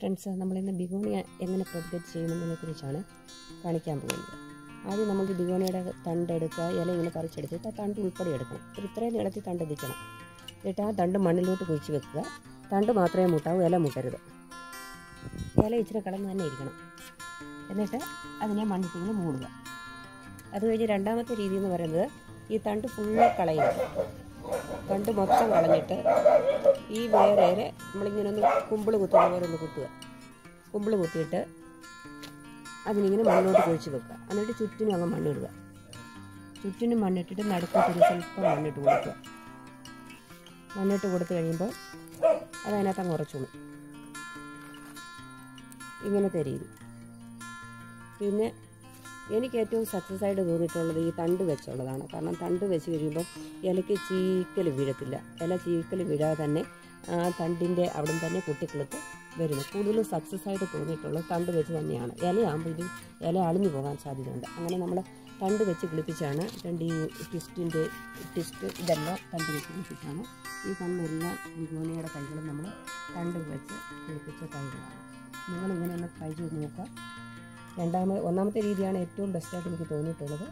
Friends നമ്മളിന്ന് begonia എങ്ങനെ propagate ചെയ്യുന്നതിനെ കുറിച്ചാണ് കാണിക്കാൻ പോകുന്നത്. ആദ്യം നമുക്ക് ബിഗോണിയുടെ തണ്ട് എടുക്കുക ഇല ഇങ്ങനെ പറിച്ചെടുത്തിട്ട് ആ തണ്ട് ഉൾപ്പെടെ എടുക്കണം. ഒരു ഇത്രയും നീളത്തിൽ തണ്ട് എത്തിക്കണം എന്നിട്ട് ആ തണ്ട് മണ്ണിലോട്ട് കുഴിച്ച് വെക്കുക. തണ്ട് മാത്രമേ മുട്ടാവൂ ഇല മുട്ടരുത്. ഇല ഇച്ചിരി കടന്ന് തന്നെ ഇരിക്കണം. എന്നിട്ട് അതിനെ മണ്ണിട്ടിങ്ങനെ മൂടുക. അത് കഴിഞ്ഞ് രണ്ടാമത്തെ രീതി എന്ന് പറയുന്നത് ഈ തണ്ട് ഫുള്ള് കളയുക. തണ്ട് മൊത്തം കളഞ്ഞിട്ട് ഈ വേറെ നമ്മളിങ്ങനെ ഒന്ന് കുമ്പിൾ കുത്തുന്ന പോലെ ഒന്ന് കുത്തുക. കുമ്പിൾ കുത്തിയിട്ട് അതിനിങ്ങനെ മണ്ണിലോട്ട് കുഴിച്ച് വെക്കുക. എന്നിട്ട് ചുറ്റിനും അങ്ങ് മണ്ണിടുക. ചുറ്റിനും മണ്ണിട്ടിട്ട് നടുക്കത്തൊരു സ്വല്പം മണ്ണിട്ട് കൊടുക്കുക. മണ്ണിട്ട് കൊടുത്തു കഴിയുമ്പോൾ അതതിനകത്ത് അങ്ങ് ഉറച്ചോളും. ഇങ്ങനത്തെ രീതി പിന്നെ എനിക്ക് ഏറ്റവും സക്സസ് ആയിട്ട് തോന്നിയിട്ടുള്ളത് ഈ തണ്ട് വെച്ചുള്ളതാണ്. കാരണം തണ്ട് വെച്ച് കഴിയുമ്പോൾ ഇലയ്ക്ക് ചീക്കൽ വീഴത്തില്ല. ഇല ചീക്കൽ വീഴാതെ തന്നെ ആ തണ്ടിന്റെ അവിടെ തന്നെ കുട്ടിക്കിളുത്ത് വരുന്നു. കൂടുതലും സക്സസ് ആയിട്ട് തോന്നിയിട്ടുള്ളത് തണ്ട് വെച്ച് തന്നെയാണ്. ഇലയാകുമ്പോൾ ഇത് ഇല അളിഞ്ഞു പോകാൻ സാധ്യതയുണ്ട്. അങ്ങനെ നമ്മൾ തണ്ട് വെച്ച് കിളിപ്പിച്ചാണ് രണ്ട് ഈ ട്വിസ്റ്റിന്റെ ട്വിസ്റ്റ് ഇതെല്ലാം തണ്ട് വെച്ച് കിളിപ്പിച്ചാണ്. ഈ കണ്ണെല്ലാം ബിഗോണിയുടെ തൈകളും നമ്മൾ തണ്ട് വെച്ച് കിളിപ്പിച്ച തൈകളാണ്. നിങ്ങളിങ്ങനെ ഒന്ന് ട്രൈ ചെയ്ത് നോക്കുക. രണ്ടാമത് ഒന്നാമത്തെ രീതിയാണ് ഏറ്റവും ബെസ്റ്റായിട്ട് എനിക്ക് തോന്നിയിട്ടുള്ളത്.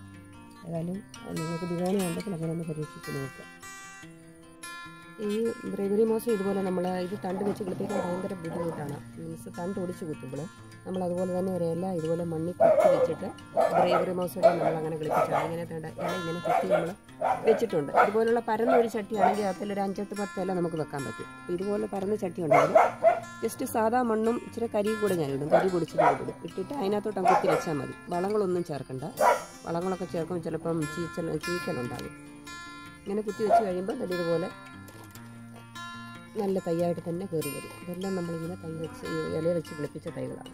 ഏതായാലും നിങ്ങൾക്ക് ബിരിയാണി ഉണ്ടെങ്കിൽ അങ്ങനെ ഒന്ന് പരീക്ഷിച്ച് നോക്കുക. ഈ ബ്രേവറി മോസം ഇതുപോലെ നമ്മൾ ഇത് തണ്ട് വെച്ച് കിളിപ്പിക്കാൻ ഭയങ്കര ബുദ്ധിമുട്ടാണ്. മീൻസ് തണ്ട് ഒടിച്ച് കുത്തുമ്പോൾ നമ്മൾ അതുപോലെ തന്നെ ഒരു ഇല ഇതുപോലെ മണ്ണി കുത്തി വെച്ചിട്ട് ബ്രേവറി മോസയുടെ നമ്മൾ അങ്ങനെ കിളിപ്പിച്ചാണ് ഇങ്ങനെ തേണ്ട ഇല ഇങ്ങനെ കുത്തി നമ്മൾ വെച്ചിട്ടുണ്ട്. ഇതുപോലുള്ള പരന്ന ഒരു ചട്ടിയാണെങ്കിൽ അതിൽ ഒരു അഞ്ചെട്ട് പത്ത് ഇല നമുക്ക് വെക്കാൻ പറ്റും. ഇതുപോലെ പരന്ന ചട്ടി ഉണ്ടെങ്കിൽ ജസ്റ്റ് സാധാ മണ്ണും ഇച്ചിരി കരി കൂടെ ഞാൻ ഇടും. കരി പൊടിച്ചിട്ട് ഇടും. ഇട്ടിട്ട് അതിനകത്തോട്ട് കുത്തി വെച്ചാൽ മതി. വളങ്ങളൊന്നും ചേർക്കണ്ട. വളങ്ങളൊക്കെ ചേർക്കുമ്പോൾ ചിലപ്പം ചീച്ചൽ ചീക്കലുണ്ടാകും ഇങ്ങനെ കുത്തി വെച്ച് കഴിയുമ്പോൾ ഇതുപോലെ നല്ല തൈയായിട്ട് തന്നെ കയറി വരും. ഇതെല്ലാം നമ്മളിങ്ങനെ തൈ വെച്ച് ഇല വെച്ച് പിടിപ്പിച്ച തൈകളാണ്.